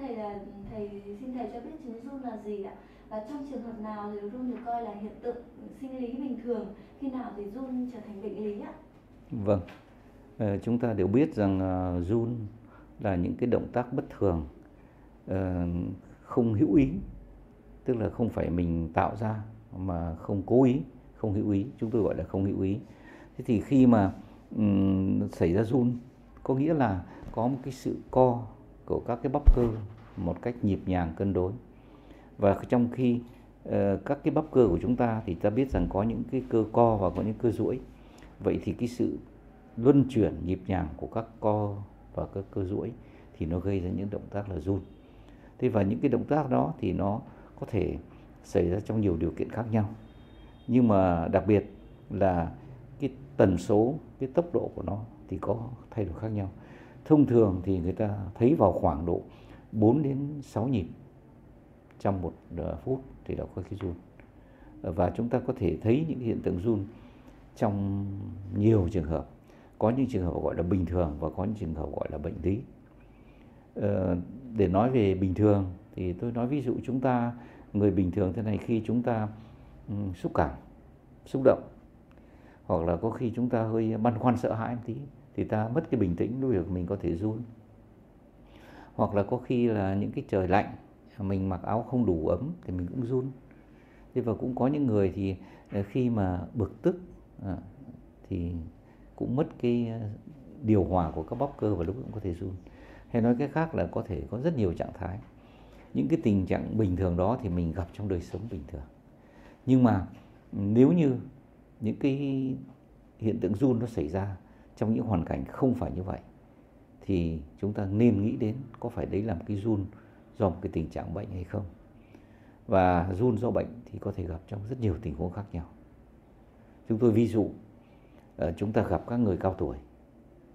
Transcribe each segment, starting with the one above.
thầy là thầy xin thầy cho biết chứng run là gì ạ? Và trong trường hợp nào thì run được coi là hiện tượng sinh lý bình thường, khi nào thì run trở thành bệnh lý ạ? Vâng, ờ, chúng ta đều biết rằng uh, run là những cái động tác bất thường, uh, không hữu ý, tức là không phải mình tạo ra mà không cố ý, không hữu ý, chúng tôi gọi là không hữu ý. Thế thì khi mà um, xảy ra run, có nghĩa là có một cái sự co của các cái bắp cơ một cách nhịp nhàng cân đối. Và trong khi uh, các cái bắp cơ của chúng ta thì ta biết rằng có những cái cơ co và có những cơ duỗi. Vậy thì cái sự luân chuyển nhịp nhàng của các co và các cơ duỗi thì nó gây ra những động tác là run. Thế và những cái động tác đó thì nó có thể xảy ra trong nhiều điều kiện khác nhau. Nhưng mà đặc biệt là cái tần số cái tốc độ của nó thì có thay đổi khác nhau thông thường thì người ta thấy vào khoảng độ 4 đến 6 nhịp trong một ờ, phút thì đã có cái run. Và chúng ta có thể thấy những hiện tượng run trong nhiều trường hợp. Có những trường hợp gọi là bình thường và có những trường hợp gọi là bệnh lý. Ờ, để nói về bình thường thì tôi nói ví dụ chúng ta, người bình thường thế này khi chúng ta xúc cảm, xúc động hoặc là có khi chúng ta hơi băn khoăn sợ hãi một tí thì ta mất cái bình tĩnh lúc việc mình có thể run. Hoặc là có khi là những cái trời lạnh mình mặc áo không đủ ấm thì mình cũng run. Thế và cũng có những người thì ờ, khi mà bực tức à, thì cũng mất cái ờ, điều hòa của các bóc cơ và lúc cũng có thể run. Hay nói cách khác là có thể có rất nhiều trạng thái. Những cái tình trạng bình thường đó thì mình gặp trong đời sống bình thường. Nhưng mà ừ, nếu như những cái hiện tượng run nó xảy ra trong những hoàn cảnh không phải như vậy, thì chúng ta nên nghĩ đến có phải đấy là một cái run do một cái tình trạng bệnh hay không. Và run do bệnh thì có thể gặp trong rất nhiều tình huống khác nhau. Chúng tôi ví dụ ờ, chúng ta gặp các người cao tuổi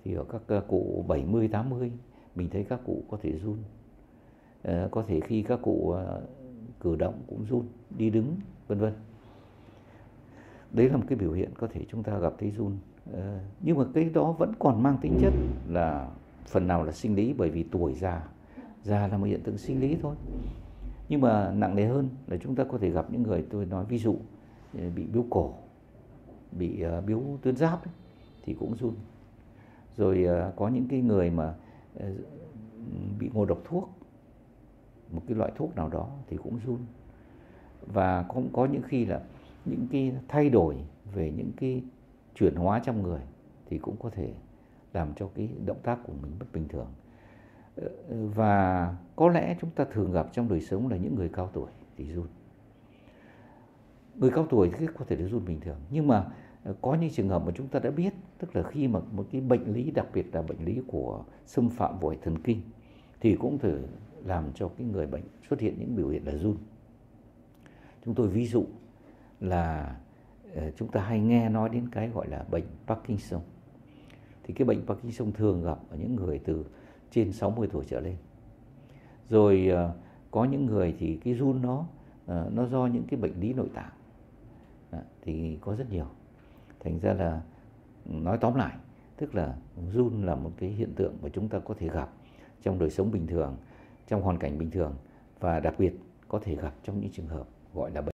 thì ở các ờ, cụ 70 80 mình thấy các cụ có thể run. Ờ, có thể khi các cụ cử động cũng run, đi đứng, vân vân đấy là một cái biểu hiện có thể chúng ta gặp thấy run. Ờ, nhưng mà cái đó vẫn còn mang tính chất là phần nào là sinh lý bởi vì tuổi già già là một hiện tượng sinh lý thôi. Nhưng mà nặng nề hơn là chúng ta có thể gặp những người tôi nói ví dụ ờ, bị biếu cổ bị uh, biếu tuyến giáp ấy, thì cũng run. Rồi uh, có những cái người mà uh, bị ngộ độc thuốc một cái loại thuốc nào đó thì cũng run. Và cũng có những khi là những cái thay đổi về những cái chuyển hóa trong người thì cũng có thể làm cho cái động tác của mình bất bình thường. Ờ, và có lẽ chúng ta thường gặp trong đời sống là những người cao tuổi thì run. Người cao tuổi thì có thể là run bình thường, nhưng mà ờ, có những trường hợp mà chúng ta đã biết, tức là khi mà một cái bệnh lý, đặc biệt là bệnh lý của xâm phạm vòi thần kinh, thì cũng thể làm cho cái người bệnh xuất hiện những biểu hiện là run. Chúng tôi ví dụ là ờ, chúng ta hay nghe nói đến cái gọi là bệnh Parkinson. Thì cái bệnh Parkinson thường gặp ở những người từ trên 60 tuổi trở lên. Rồi ờ, có những người thì cái run nó ờ, nó do những cái bệnh lý nội tạng. Thì có rất nhiều. Thành ra là, nói tóm lại, tức là run là một cái hiện tượng mà chúng ta có thể gặp trong đời sống bình thường, trong hoàn cảnh bình thường và đặc biệt có thể gặp trong những trường hợp gọi là bệnh